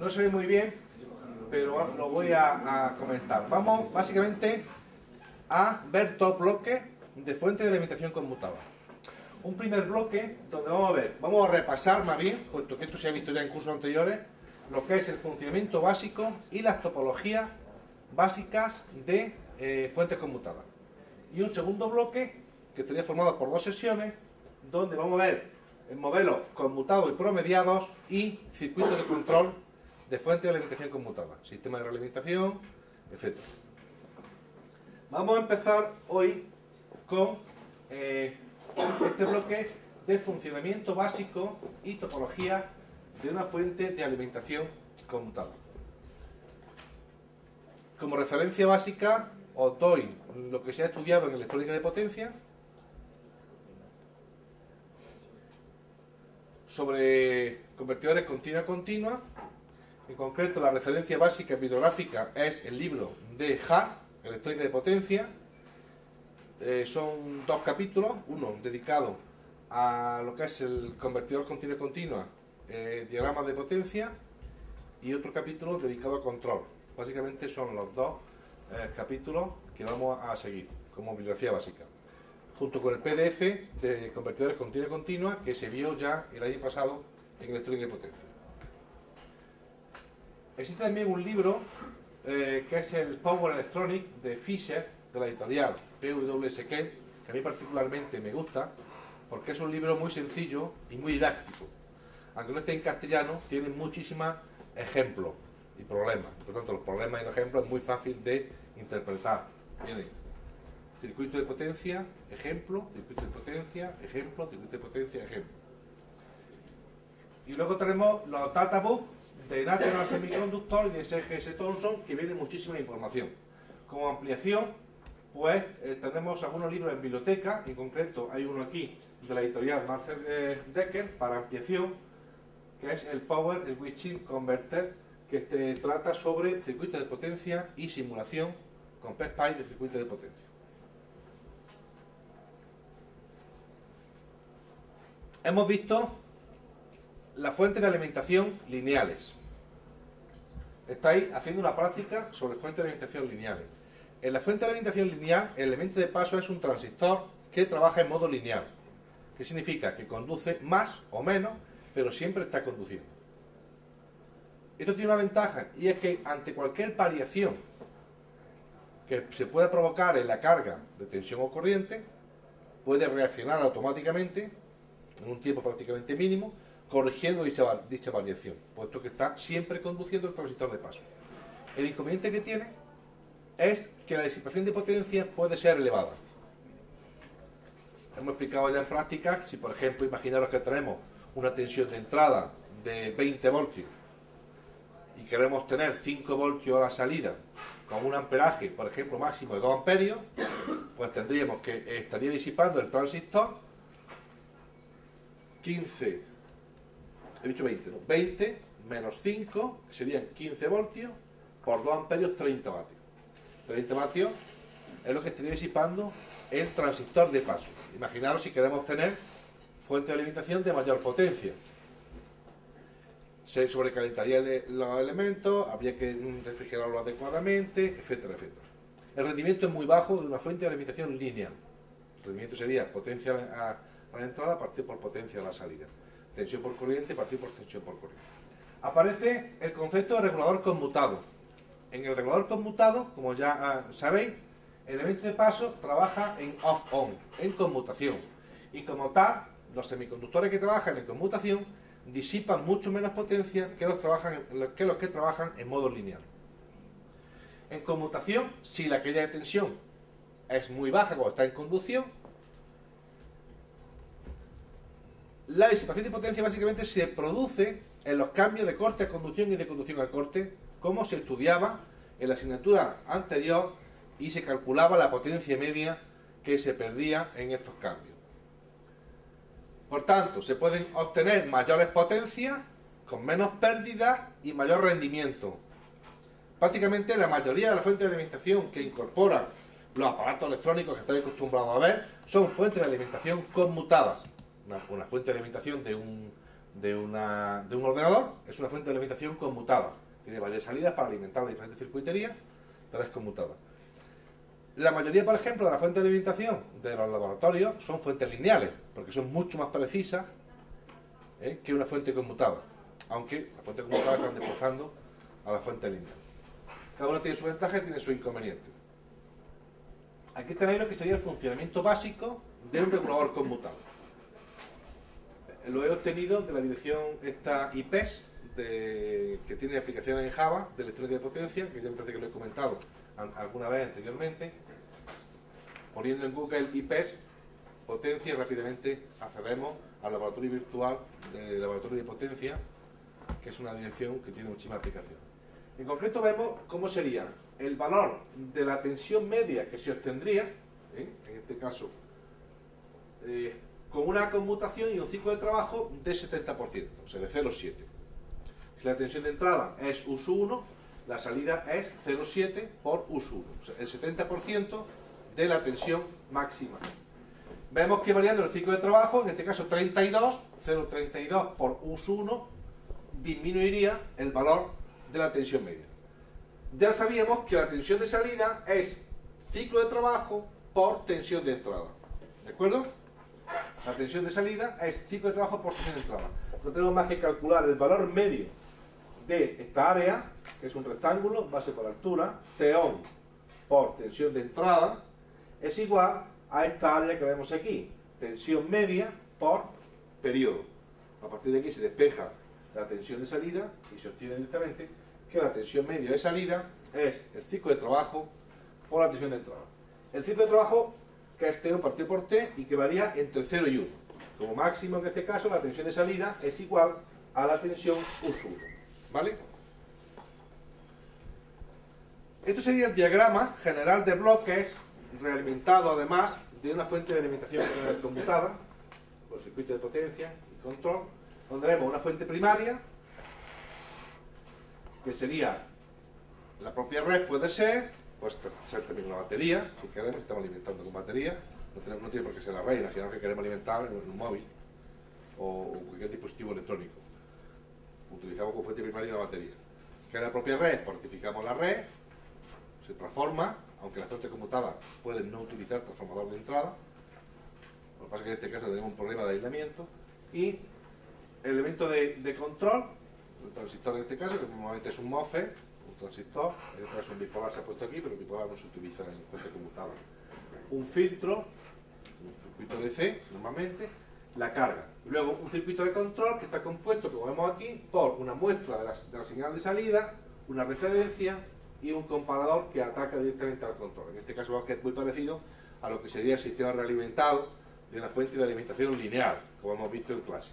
no se ve muy bien, pero lo voy a, comentar. Vamos básicamente a ver dos bloques de fuente de alimentación conmutada. Un primer bloque donde vamos a ver, vamos a repasar más bien, puesto que esto se ha visto ya en cursos anteriores, lo que es el funcionamiento básico y las topologías básicas de eh, fuentes conmutadas. Y un segundo bloque que estaría formado por dos sesiones donde vamos a ver el modelo conmutados y promediados y circuitos de control de fuentes de alimentación conmutada, sistema de realimentación, etc. Vamos a empezar hoy con eh, este bloque de funcionamiento básico y topología de una fuente de alimentación conmutada. Como referencia básica os doy lo que se ha estudiado en electrónica de potencia sobre convertidores continua continua. En concreto, la referencia básica bibliográfica es el libro de HAR, Electrónica de Potencia. Eh, son dos capítulos, uno dedicado a lo que es el convertidor continua continua, eh, diagramas de potencia, y otro capítulo dedicado a control. Básicamente son los dos eh, capítulos que vamos a seguir como bibliografía básica junto con el PDF de convertidores continua continua que se vio ya el año pasado en electrónica de potencia. Existe también un libro eh, que es el Power Electronic de Fisher, de la editorial PWSK, que a mí particularmente me gusta, porque es un libro muy sencillo y muy didáctico. Aunque no esté en castellano, tiene muchísimos ejemplos y problemas. Por tanto, los problemas y los ejemplos es muy fácil de interpretar. Tiene circuito de potencia, ejemplo, circuito de potencia, ejemplo, circuito de potencia, ejemplo. Y luego tenemos los databooks de National Semiconductor y de SGS Thomson, que viene muchísima información. Como ampliación, pues eh, tenemos algunos libros en biblioteca, en concreto hay uno aquí de la editorial Marcel eh, Decker para ampliación, que es el Power Switching Converter, que trata sobre circuito de potencia y simulación con PSPI de circuito de potencia. hemos visto las fuentes de alimentación lineales. Estáis haciendo una práctica sobre fuentes de alimentación lineales. En la fuente de alimentación lineal, el elemento de paso es un transistor que trabaja en modo lineal. ¿Qué significa? Que conduce más o menos, pero siempre está conduciendo. Esto tiene una ventaja y es que ante cualquier variación que se pueda provocar en la carga de tensión o corriente, puede reaccionar automáticamente en un tiempo prácticamente mínimo, corrigiendo dicha, variación, puesto que está siempre conduciendo el transistor de paso. El inconveniente que tiene es que la disipación de potencia puede ser elevada. Hemos explicado ya en práctica, si por ejemplo imaginaros que tenemos una tensión de entrada de 20 voltios y queremos tener 5 voltios a la salida con un amperaje, por ejemplo, máximo de 2 amperios, pues tendríamos que estaría disipando el transistor 15, he dicho 20, ¿no? 20 menos 5, que serían 15 voltios, por 2 amperios, 30 vatios. 30 vatios es lo que estaría disipando el transistor de paso. Imaginaros si queremos tener fuente de alimentación de mayor potencia. Se sobrecalentaría los elementos, habría que refrigerarlo adecuadamente, etcétera, etcétera. El rendimiento es muy bajo de una fuente de alimentación lineal. El rendimiento sería potencia a la entrada partir por potencia a la salida. Tensión por corriente partir por tensión por corriente. Aparece el concepto de regulador conmutado. En el regulador conmutado, como ya ah, sabéis, el elemento de paso trabaja en off-on, en conmutación. Y como tal, los semiconductores que trabajan en conmutación disipan mucho menos potencia que los, trabajan, que los que trabajan en modo lineal. En conmutación, si la caída de tensión es muy baja cuando está en conducción, La disipación de potencia básicamente se produce en los cambios de corte a conducción y de conducción a corte, como se estudiaba en la asignatura anterior y se calculaba la potencia media que se perdía en estos cambios. Por tanto, se pueden obtener mayores potencias con menos pérdidas y mayor rendimiento. Prácticamente la mayoría de las fuentes de alimentación que incorporan los aparatos electrónicos que estáis acostumbrados a ver son fuentes de alimentación conmutadas una, fuente de alimentación de un, de, una, de un ordenador es una fuente de alimentación conmutada. Tiene varias salidas para alimentar la diferentes circuiterías, pero es conmutada. La mayoría, por ejemplo, de las fuentes de alimentación de los laboratorios son fuentes lineales, porque son mucho más precisas ¿eh? que una fuente conmutada. Aunque las fuentes conmutadas están desplazando a la fuente lineal. Cada una tiene su ventaja y tiene su inconveniente. Aquí tenéis lo que sería el funcionamiento básico de un regulador conmutado. Lo he obtenido de la dirección esta IPES, que tiene aplicación en Java, de electrónica de potencia, que yo me parece que lo he comentado alguna vez anteriormente. Poniendo en Google IPES, potencia, rápidamente accedemos al laboratorio virtual del laboratorio de potencia, que es una dirección que tiene muchísima aplicación. En concreto vemos cómo sería el valor de la tensión media que se obtendría, ¿eh? en este caso, eh, con una conmutación y un ciclo de trabajo de 70%, o sea, de 0,7. Si la tensión de entrada es US1, la salida es 0,7 por US1, o sea, el 70% de la tensión máxima. Vemos que variando el ciclo de trabajo, en este caso 32, 0,32 por US1, disminuiría el valor de la tensión media. Ya sabíamos que la tensión de salida es ciclo de trabajo por tensión de entrada. ¿De acuerdo? La tensión de salida es ciclo de trabajo por tensión de entrada. No tenemos más que calcular el valor medio de esta área, que es un rectángulo, base por altura, teón por tensión de entrada, es igual a esta área que vemos aquí, tensión media por periodo. A partir de aquí se despeja la tensión de salida y se obtiene directamente que la tensión media de salida es el ciclo de trabajo por la tensión de entrada. El ciclo de trabajo T partido por T y que varía entre 0 y 1. Como máximo en este caso la tensión de salida es igual a la tensión U1. ¿Vale? Esto sería el diagrama general de bloques realimentado además de una fuente de alimentación conmutada por circuito de potencia y control, donde vemos una fuente primaria que sería la propia red puede ser, pues ser también una batería, si queremos, estamos alimentando con batería, no, tiene por qué ser la red, imaginamos que queremos alimentar en un móvil o cualquier dispositivo electrónico. Utilizamos como fuente primaria una batería. Que es la propia red, portificamos la red, se transforma, aunque las fuentes conmutadas pueden no utilizar transformador de entrada, lo que pasa es que en este caso tenemos un problema de aislamiento, y el elemento de, de control un transistor en este caso, que normalmente es un MOSFET, transistor, en este caso un bipolar se ha puesto aquí, pero el bipolar no se utiliza en fuente conmutador. Un filtro, un circuito DC, normalmente, la carga. Luego un circuito de control que está compuesto, como vemos aquí, por una muestra de la, señal de salida, una referencia y un comparador que ataca directamente al control. En este caso que es muy parecido a lo que sería el sistema realimentado de una fuente de alimentación lineal, como hemos visto en clase.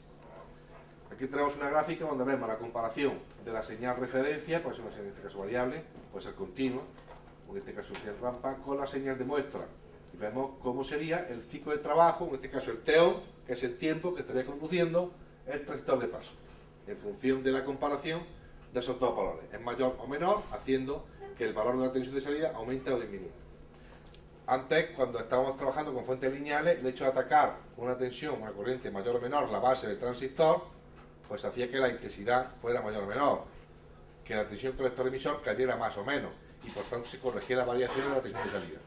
Aquí tenemos una gráfica donde vemos la comparación de la señal referencia, puede ser en este caso variable, puede ser continua, o en este caso señal rampa, con la señal de muestra. Y vemos cómo sería el ciclo de trabajo, en este caso el TEO, que es el tiempo que estaría conduciendo el transistor de paso, en función de la comparación de esos dos valores. Es mayor o menor, haciendo que el valor de la tensión de salida aumente o disminuya. Antes, cuando estábamos trabajando con fuentes lineales, el hecho de atacar una tensión, una corriente mayor o menor, la base del transistor, pues hacía que la intensidad fuera mayor o menor, que la tensión colector-emisor cayera más o menos, y por tanto se corregía la variación de la tensión de salida.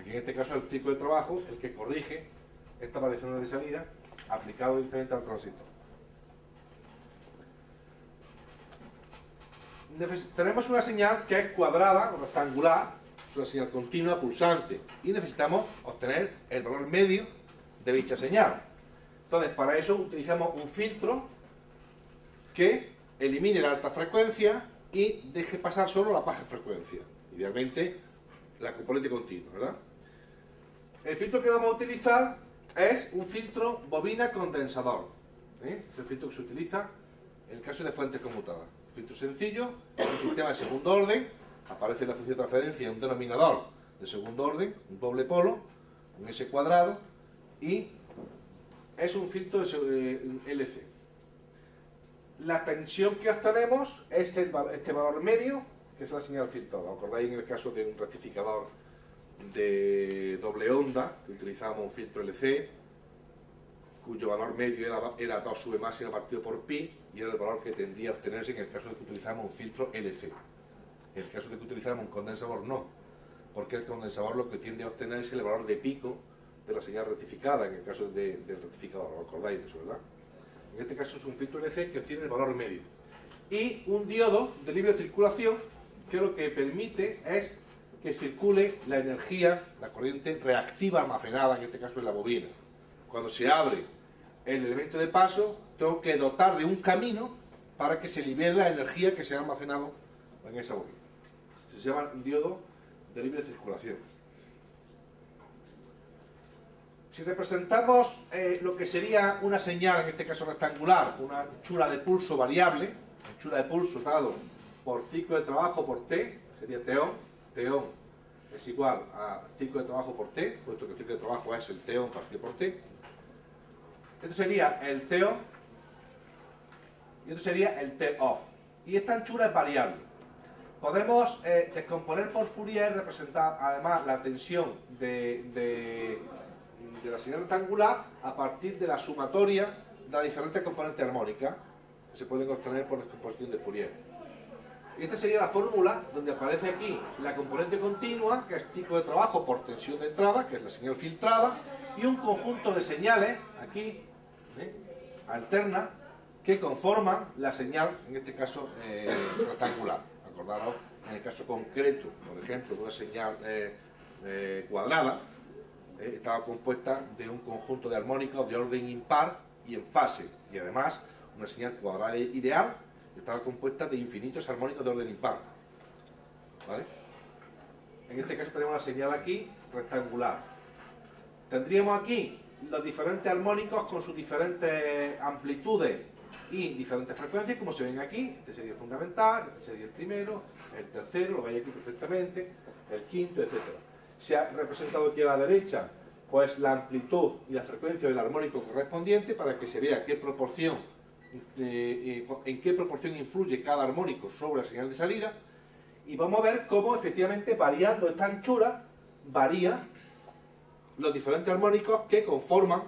Aquí en este caso el ciclo de trabajo el que corrige esta variación de salida aplicado directamente al transistor. Tenemos una señal que es cuadrada o rectangular, es una señal continua, pulsante, y necesitamos obtener el valor medio de dicha señal. Entonces, para eso utilizamos un filtro que elimine la alta frecuencia y deje pasar solo la baja frecuencia. Idealmente, la componente continua, ¿verdad? El filtro que vamos a utilizar es un filtro bobina condensador. ¿eh? Es el filtro que se utiliza en el caso de fuentes conmutadas. filtro sencillo, es un sistema de segundo orden, aparece la función de transferencia un denominador de segundo orden, un doble polo, un S cuadrado, y es un filtro de LC la tensión que obtenemos es este valor medio, que es la señal filtrada. ¿Acordáis en el caso de un rectificador de doble onda, que utilizábamos un filtro LC, cuyo valor medio era, era 2 sube máxima partido por pi, y era el valor que tendría a obtenerse en el caso de que utilizáramos un filtro LC. En el caso de que utilizáramos un condensador, no, porque el condensador lo que tiende a obtener es el valor de pico de la señal rectificada, en el caso de, del rectificador, ¿os acordáis de eso, verdad? En este caso es un filtro LC que obtiene el valor medio. Y un diodo de libre circulación que lo que permite es que circule la energía, la corriente reactiva almacenada, en este caso en la bobina. Cuando se abre el elemento de paso, tengo que dotar de un camino para que se libere la energía que se ha almacenado en esa bobina. Se llama diodo de libre circulación. Si representamos eh, lo que sería una señal, en este caso rectangular, una anchura de pulso variable, anchura de pulso dado por ciclo de trabajo por T, sería Teón, Teón es igual a ciclo de trabajo por T, puesto que el ciclo de trabajo es el Teón partido por T. Esto sería el Teón y esto sería el T-off. Y esta anchura es variable. Podemos eh, descomponer por Fourier, representar además la tensión de de la señal rectangular a partir de la sumatoria de las diferentes componentes armónicas que se pueden obtener por descomposición de Fourier. Esta sería la fórmula donde aparece aquí la componente continua, que es ciclo de trabajo por tensión de entrada, que es la señal filtrada, y un conjunto de señales, aquí, ¿eh? que conforman la señal, en este caso, eh, rectangular. Acordaros, en el caso concreto, por ejemplo, de una señal eh, cuadrada, eh, estaba compuesta de un conjunto de armónicos de orden impar y en fase, y además una señal cuadrada ideal estaba compuesta de infinitos armónicos de orden impar. ¿Vale? En este caso tenemos la señal aquí rectangular. Tendríamos aquí los diferentes armónicos con sus diferentes amplitudes y diferentes frecuencias, como se ven aquí. Este sería el fundamental, este sería el primero, el tercero, lo veis aquí perfectamente, el quinto, etcétera se ha representado aquí a la derecha pues la amplitud y la frecuencia del armónico correspondiente para que se vea qué proporción, eh, eh, en qué proporción influye cada armónico sobre la señal de salida y vamos a ver cómo efectivamente variando esta anchura varía los diferentes armónicos que conforman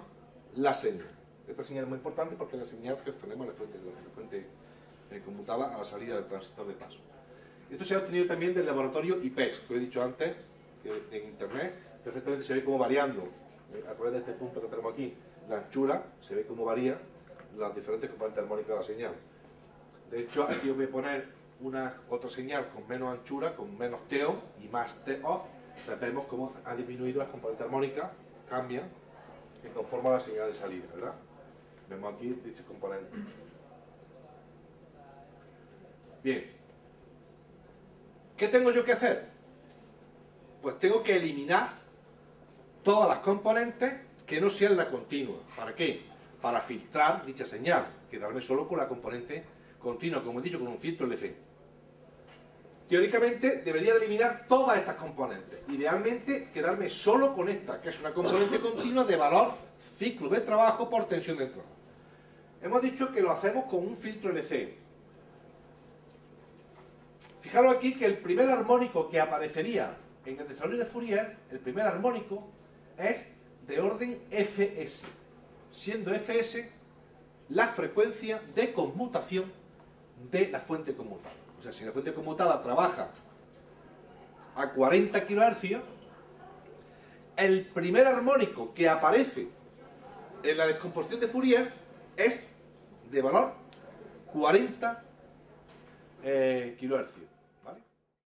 la señal. Esta señal es muy importante porque es la señal que obtenemos la fuente, la fuente eh, a la salida del transistor de paso. Esto se ha obtenido también del laboratorio IPES, que he dicho antes, que en internet perfectamente se ve como variando, eh, a través de este punto que tenemos aquí, la anchura, se ve cómo varía las diferentes componentes armónicas de la señal. De hecho, aquí os voy a poner una otra señal con menos anchura, con menos TEO y más T-off. Vemos cómo ha disminuido las componentes armónicas, cambian, que conforman la señal de salida, ¿verdad? Vemos aquí dichos componentes. Bien. ¿Qué tengo yo que hacer? Pues tengo que eliminar todas las componentes que no sean la continua. ¿Para qué? Para filtrar dicha señal, quedarme solo con la componente continua, como he dicho, con un filtro LC. Teóricamente debería de eliminar todas estas componentes. Idealmente quedarme solo con esta, que es una componente continua de valor ciclo de trabajo por tensión de entrada. Hemos dicho que lo hacemos con un filtro LC. Fijaros aquí que el primer armónico que aparecería en el desarrollo de Fourier, el primer armónico es de orden Fs, siendo Fs la frecuencia de conmutación de la fuente conmutada. O sea, si la fuente conmutada trabaja a 40 kHz, el primer armónico que aparece en la descomposición de Fourier es de valor 40 eh, kHz.